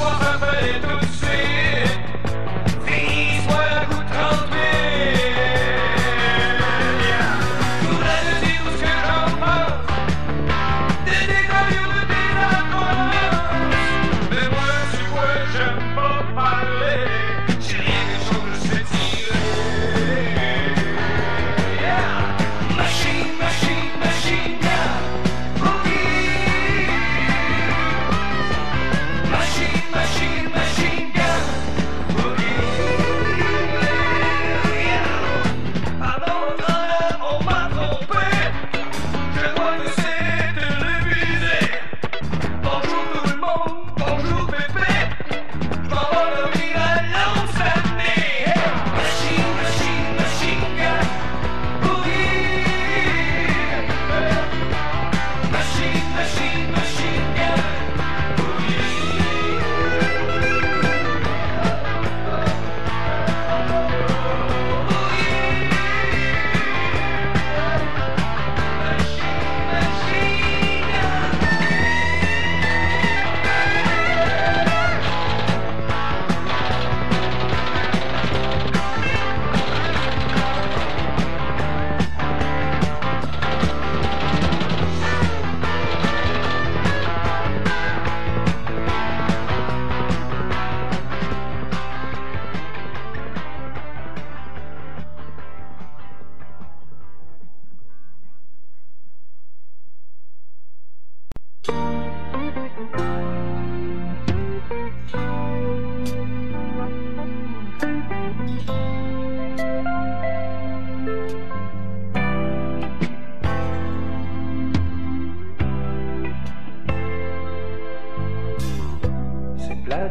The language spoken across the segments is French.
哇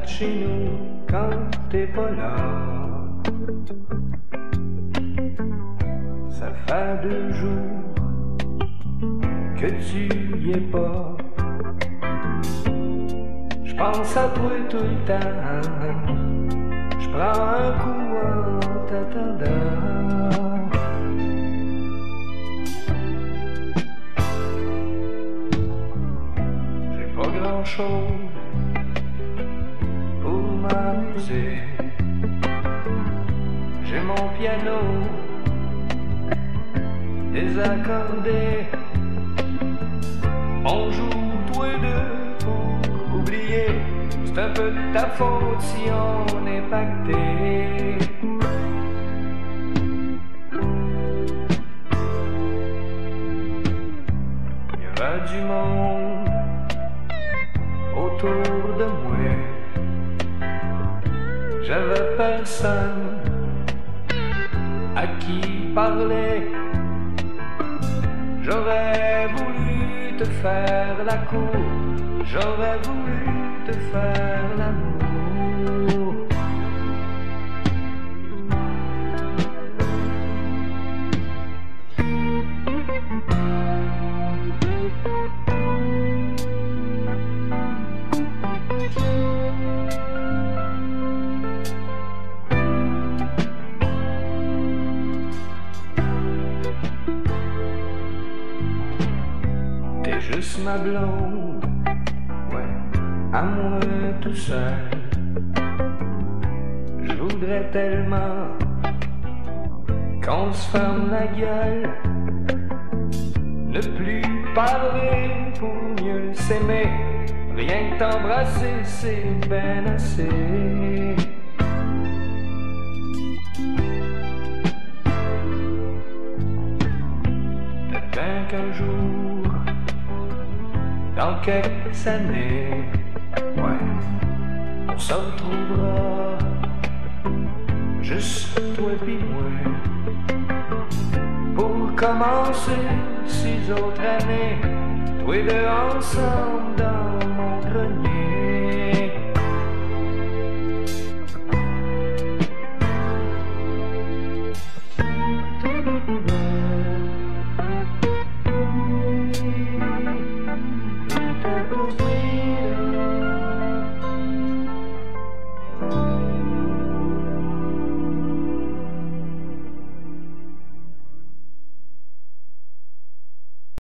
chez nous quand t'es pas là. Ça fait deux jours que tu y es pas. Je pense à toi tout le temps. Je prends un coup en t'attendant. J'ai pas grand chose J'ai mon piano désaccordé. On joue tous les deux pour oublier. C'est un peu de ta faute si on est pacté. Il y avait du monde autour de moi. J'avais personne à qui parler. J'aurais voulu te faire la cour, j'aurais voulu te faire l'amour. Juste ma blonde, ouais, à moi tout seul. Je voudrais tellement qu'on se ferme la gueule, ne plus parler pour mieux s'aimer, rien que t'embrasser, c'est ben assez. Bien qu'un jour, dans quelques années, ouais, on se retrouvera, juste toi et moi, pour commencer six autres années, tous les deux ensemble dans mon grenier.